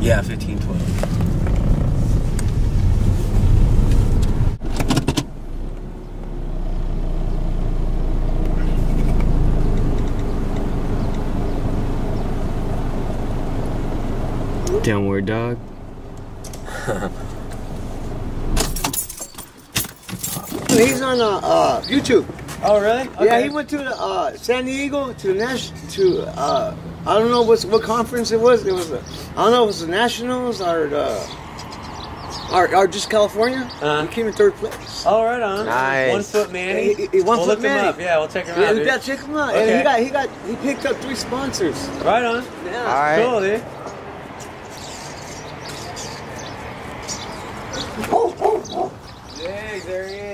Yeah, fifteen twelve. Downward dog. He's on uh, uh, YouTube. Oh really? Yeah, he went to the, uh, San Diego to Nash to uh, I don't know what's what conference it was. It was a, I don't know if it was the Nationals or the or, or just California. Uh-huh. He came in third place. Oh right on. Nice. One foot Manny. He- he- he one we'll foot look Manny. him up. Yeah, we'll check him Yeah, out. we dude. got to check him out, Okay. and he got he got he picked up three sponsors. Right on. Yeah. All right. Cool, dude. Hey, there he is.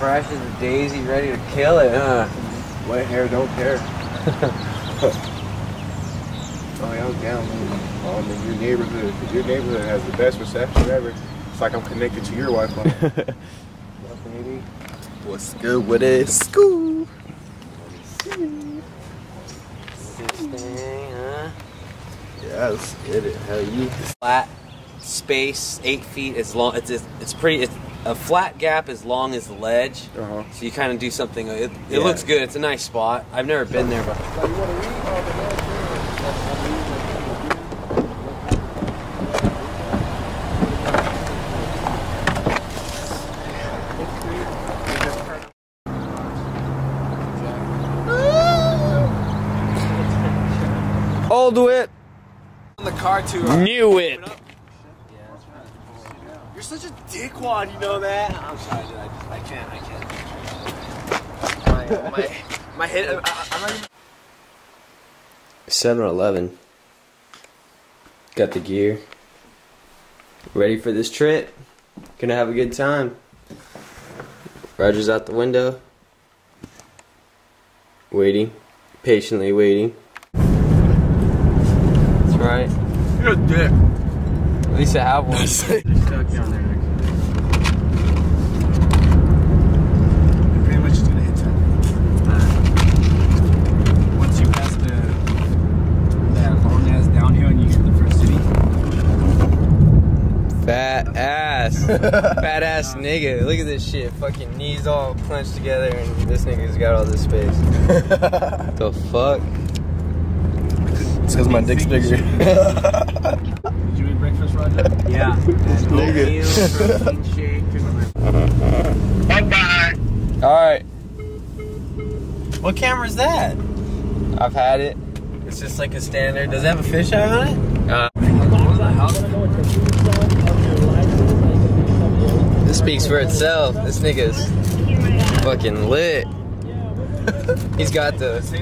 fresh as a daisy, ready to kill it, huh? Wet hair, don't care. oh, yeah, I'm down. man. Oh, in your neighborhood. your neighborhood has the best reception ever. It's like I'm connected to your Wi-Fi. What's good with it? School. This thing, huh? Yeah, let's get it. How you? Flat space, eight feet. It's long. It's it's, it's pretty. It's a flat gap as long as the ledge. Uh-huh. So you kind of do something. It, it Yeah. looks good. It's a nice spot. I've never been there, but Old whip. on the car too. uh, New whip. You're such a dickwad. You know that? I'm sorry, dude. I, just, I can't. I can't. My my my head. I, I, I'm not even. 7-Eleven. Got the gear. Ready for this trip? Gonna have a good time. Roger's out the window. Waiting. Patiently waiting. That's right. You're a dick. At least I have one. Stuck down there. Pretty much just gonna hit time. Once you pass the that long ass downhill and you hit the first city, Fat ass. Fat ass nigga. Look at this shit. Fucking knees all clenched together and this nigga's got all this space. the fuck? It's because my dick's bigger. did you eat breakfast, Roger? Yeah. And oatmeal, protein shake. Alright. What camera is that? I've had it. It's just like a standard. Does it have a fisheye on it? Uh. This speaks for itself. This nigga's fucking lit. He's got the. I was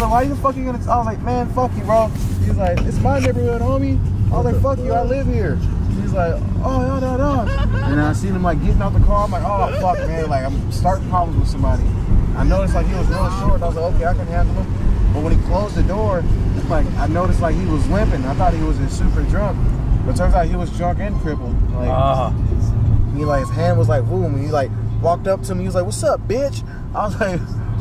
like, why you gonna? I was like, man, fuck you, bro. He's like, it's my neighborhood, homie. I was like, fuck you, I live here. He's like, oh, no, no, no. And I seen him like getting out the car. I'm like, oh, fuck, man. Like, I'm starting problems with somebody. I noticed like he was real short. I was like, okay, I can handle him. But when he closed the door, like, I noticed like he was limping. I thought he was super drunk. But turns out he was drunk and crippled. Like, Oh. he like his hand was like boom. And he like walked up to me. He was like, "What's up, bitch?" I was like,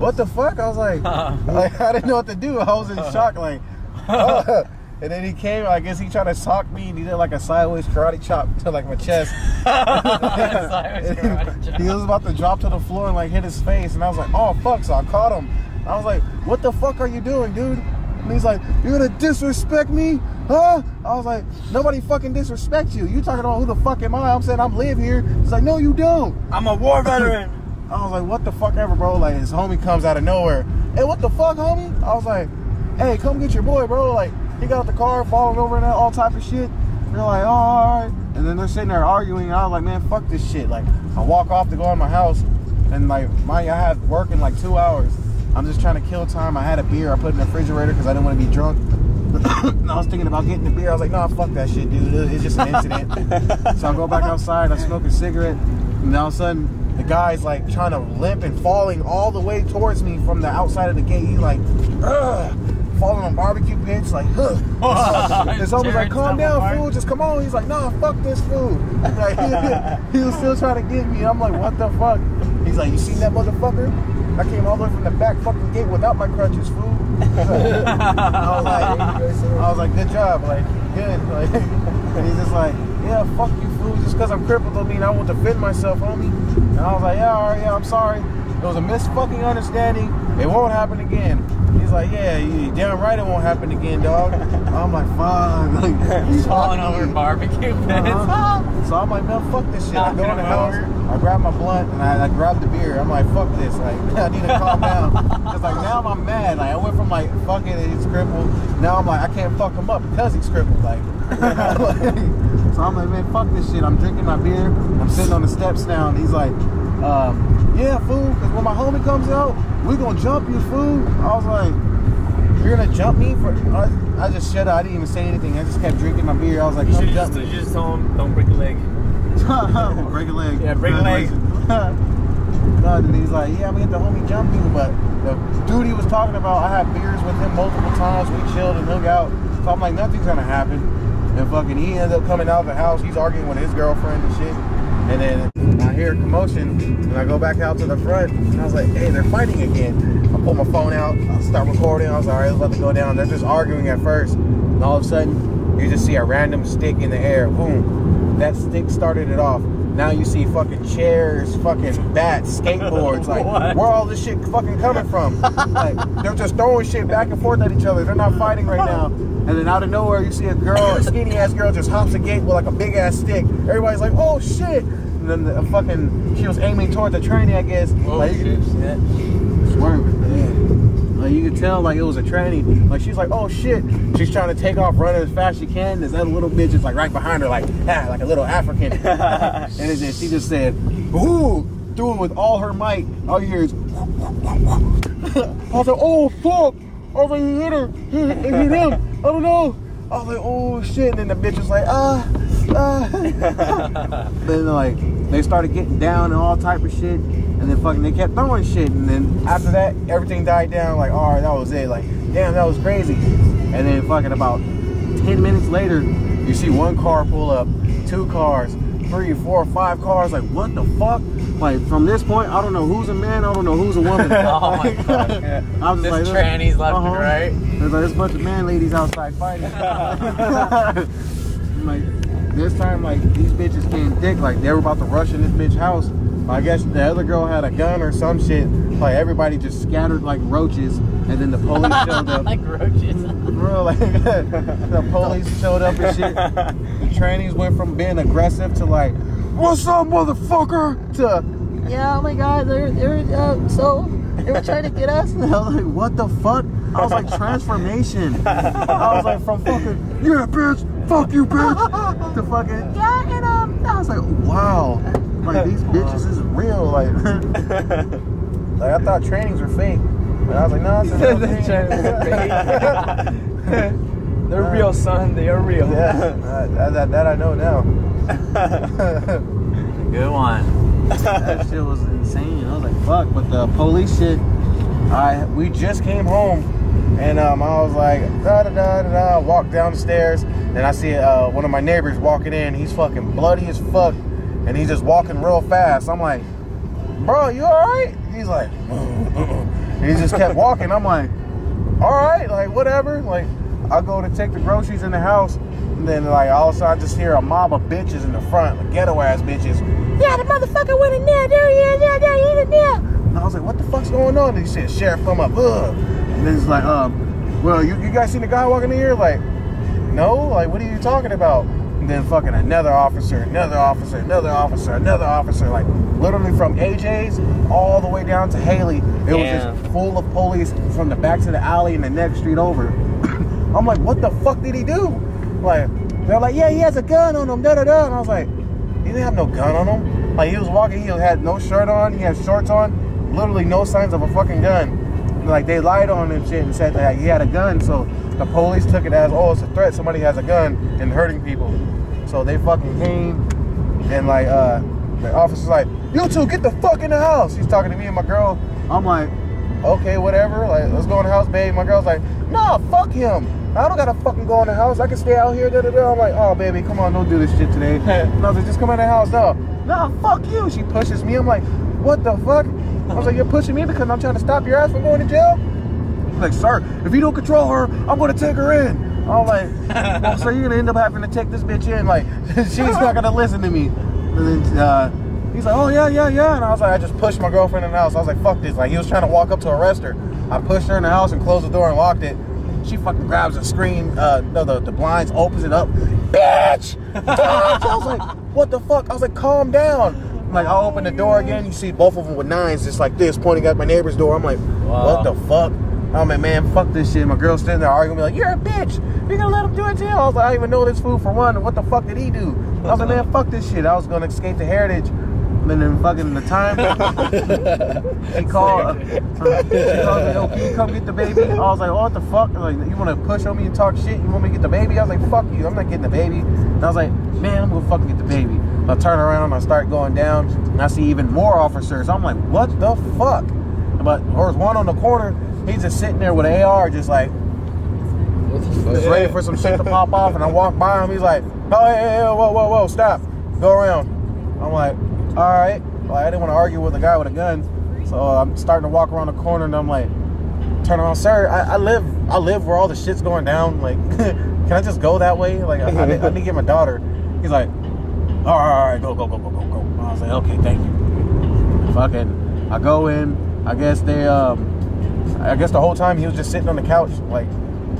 "What the fuck?" I was like, like I didn't know what to do. I was in shock. Like, oh. and then he came. I guess he tried to sock me. and He did like a sideways karate chop to like my chest. he was about to drop to the floor and like hit his face. And I was like, "Oh fuck!" So I caught him. I was like, "What the fuck are you doing, dude?" And he's like, "You're gonna disrespect me, huh?" I was like, "Nobody fucking disrespect you. You talking about who the fuck am I?" I'm saying I'm live here. He's like, "No, you don't." I'm a war veteran. I was like, "What the fuck ever, bro?" Like his homie comes out of nowhere. Hey, what the fuck, homie? I was like, "Hey, come get your boy, bro." Like he got out the car, falling over and all type of shit. They're like, oh, all right. And then they're sitting there arguing. And I was like, man, fuck this shit. Like, I walk off to go in my house, and like, my I had work in like two hours. I'm just trying to kill time. I had a beer. I put it in the refrigerator because I didn't want to be drunk. I was thinking about getting the beer. I was like, nah, fuck that shit, dude. It's just an incident. so I go back outside. I smoke a cigarette, and all of a sudden, the guy's like trying to limp and falling all the way towards me from the outside of the gate. He's like, ugh, falling on barbecue pits, like, ugh. It's almost like, calm down, apart. fool. Just come on. He's like, nah, fuck this fool. Like, he, he was still trying to get me. I'm like, what the fuck? He's like, you seen that motherfucker? I came all the way from the back fucking gate without my crutches, fool. I was like, I was like, good job, like, good. Like, and he's just like, yeah, fuck you, fool. Just because I'm crippled don't mean I won't defend myself, homie. And I was like, yeah, all right, yeah, I'm sorry. It was a mis fucking understanding. It won't happen again. He's like, yeah, you damn right it won't happen again, dog. I'm like, fuck. Like, he's Falling over barbecue pits. Uh-huh. So I'm like, man, fuck this shit. I go in the house, over. I grab my blunt, and I, I grab the beer. I'm like, fuck this. Like, I need to calm down. Because, like, now I'm mad. Like, I went from, like, fucking he's crippled. Now I'm like, I can't fuck him up because he's crippled. Like, so I'm like, man, fuck this shit. I'm drinking my beer. I'm sitting on the steps now, and he's like, um, yeah, fool, because when my homie comes out, we gonna jump you, fool. I was like, you're gonna jump me for? I, I just shut up. I didn't even say anything. I just kept drinking my beer. I was like, You should just, you just told him, don't break a leg. break a leg. Yeah, break a leg. no, and he's like, yeah, I'm gonna get the homie jump you, but the dude he was talking about, I had beers with him multiple times. We chilled and hung out. So I'm like, nothing's gonna happen. And fucking, he ended up coming out of the house. He's arguing with his girlfriend and shit. And then hear commotion, and I go back out to the front, and I was like, hey, they're fighting again. I pull my phone out, I start recording. I was like, all right, let's let it go down. They're just arguing at first, and all of a sudden, you just see a random stick in the air. Boom. That stick started it off. Now you see fucking chairs, fucking bats, skateboards. Like, What? where all this shit fucking coming from? like, they're just throwing shit back and forth at each other. They're not fighting right now. And then out of nowhere, you see a girl, a skinny ass girl, just hops a gate with like a big ass stick. Everybody's like, "Oh shit!" And then the fucking, she was aiming toward the tranny, I guess. Oh, like, you shit. could- swerving. Yeah. Like you could tell, like it was a tranny. Like she's like, "Oh shit!" She's trying to take off, running as fast as she can. This other little bitch is like right behind her, like ah, like a little African. and then she just said, "Ooh!" Threw it with all her might. All you hear is. I was like, "Oh fuck!" I was like, "He hit her! He hit him! I don't know!" I was like, "Oh shit!" And then the bitch was like, "Ah, ah." then like they started getting down and all type of shit, and then fucking they kept throwing shit, and then after that everything died down. Like, all right, that was it. Like, damn, that was crazy. And then fucking about ten minutes later, you see one car pull up, two cars, three, four, five cars. Like, what the fuck? Like from this point, I don't know who's a man, I don't know who's a woman. Oh my god. I was This like, trannies left and uh-huh. right. There's like this bunch of man ladies outside fighting. like this time, like these bitches came thick. Like they were about to rush in this bitch house. I guess the other girl had a gun or some shit. Like everybody just scattered like roaches, and then the police showed up. like roaches. Bro, like the police showed up and shit. The trannies went from being aggressive to like, "What's up, motherfucker?" to, "Yeah, oh my god, they're they're uh, so they were trying to get us." And I was like, "What the fuck?" I was like, "Transformation." I was like, "From fucking yeah, bitch, fuck you, bitch," to fucking yeah, and um, I was like, "Wow, like these bitches is real." Like, like I thought trainings were fake. But I was like, no, it's a real The thing." trainings are They're real, son. They are real. Yeah, uh, that, that I know now. Good one. that shit was insane. I was like, fuck. But the police shit, I we just came home, and um, I was like, da da da da da. Walk down the stairs, and I see uh, one of my neighbors walking in. He's fucking bloody as fuck, and he's just walking real fast. I'm like, bro, you all right? He's like, he just kept walking. I'm like, all right, like whatever. Like I go to take the groceries in the house, and then like all of a sudden I just hear a mob of bitches in the front, like ghetto ass bitches. Yeah, the motherfucker went in there. There he is. There, there he is there. I was like, what the fuck's going on? And he said, sheriff, come up. Ugh. And then it's like, um, well, you, you guys seen the guy walking in here? Like, no. Like, what are you talking about? And then fucking another officer, another officer, another officer, another officer. Like, literally from AJ's all the way down to Haley. It was just full of police from the back to the alley and the next street over. I'm like, what the fuck did he do? Like, They're like, yeah, he has a gun on him, da da da. And I was like, he didn't have no gun on him. Like he was walking, he had no shirt on, he had shorts on, literally no signs of a fucking gun. Like they lied on him shit and said that he had a gun, so the police took it as, oh, it's a threat. Somebody has a gun and hurting people. So they fucking came and like uh the officer's like, you two get the fuck in the house. He's talking to me and my girl. I'm like, okay, whatever. Like, let's go in the house, babe. My girl's like, nah, fuck him. I don't gotta fucking go in the house. I can stay out here. Da, da, da. I'm like, oh baby, come on, don't do this shit today. and I was like, just come in the house. No, nah, fuck you. She pushes me. I'm like, what the fuck? I was like, you're pushing me because I'm trying to stop your ass from going to jail. He's like, sir, if you don't control her, I'm gonna take her in. I'm like, well, so you're gonna end up having to take this bitch in. Like, she's not gonna listen to me. And then uh, he's like, oh yeah, yeah, yeah. And I was like, I just pushed my girlfriend in the house. I was like, fuck this. Like, he was trying to walk up to arrest her. I pushed her in the house and closed the door and locked it. She fucking grabs the screen, uh, no, the, the blinds, opens it up. Bitch! I was like, what the fuck? I was like, calm down. Like, I open the door again. You see both of them with nines just like this, pointing at my neighbor's door. I'm like, what the fuck? I'm like, man, fuck this shit. My girl's sitting there arguing, me like, you're a bitch. You're gonna let him do it to you? I was like, I don't even know this fool for one. What the fuck did he do? I was like, man, fuck this shit. I was gonna escape the heritage. And then fucking the time she called, uh, she called me, yo, can you come get the baby? I was like, oh, what the fuck? Like, you want to push on me and talk shit? You want me to get the baby? I was like, fuck you, I'm not getting the baby. And I was like, man, I'm gonna fucking get the baby. I turn around, I start going down, and I see even more officers. I'm like, what the fuck? But there was one on the corner. He's just sitting there with an AR, just like just ready for some shit to pop off. And I walk by him. He's like, oh, hey, hey, hey, whoa, whoa, whoa, stop, go around. I'm like, all right. Well, I didn't want to argue with a guy with a gun, so I'm starting to walk around the corner, and I'm like, turn around, sir. I, I live, I live where all the shit's going down. Like, can I just go that way? Like, I, I, need, I need to get my daughter. He's like, all right, all right, go, go, go, go, go, go. I was like, okay, thank you. Fucking, I go in. I guess they, um, I guess the whole time he was just sitting on the couch, like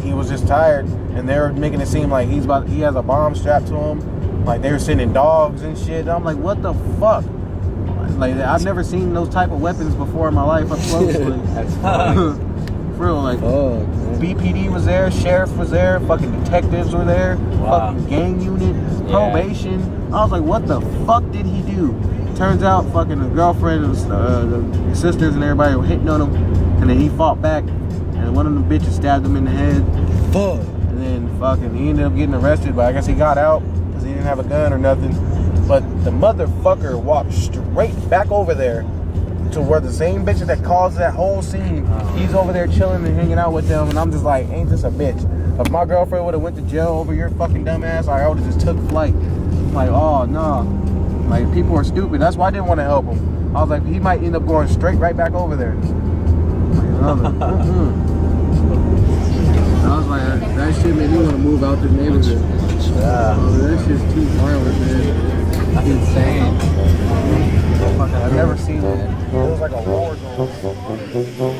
he was just tired, and they were making it seem like he's about, he has a bomb strapped to him. Like they were sending dogs and shit. And I'm like, what the fuck? Like I've never seen those type of weapons before in my life up close. That's funny. Real, like Fuck. BPD was there, sheriff was there, fucking detectives were there, Wow. fucking gang unit, probation. I was like, what the fuck did he do? Turns out, fucking the girlfriend, and, uh, the sisters, and everybody were hitting on him, and then he fought back, and one of the bitches stabbed him in the head, Fuck. and then fucking he ended up getting arrested, but I guess he got out because he didn't have a gun or nothing. But the motherfucker walked straight back over there to where the same bitches that caused that whole scene, he's over there chilling and hanging out with them, and I'm just like, ain't this a bitch? If my girlfriend would have went to jail over your fucking dumbass, I would have just took flight. Like, oh no, like people are stupid. That's why I didn't want to help him. I was like, he might end up going straight right back over there. I was like. I was like, that shit made me want to move out the neighborhood. Oh, that shit's too violent, man. That's insane. Oh, oh, oh, oh, oh.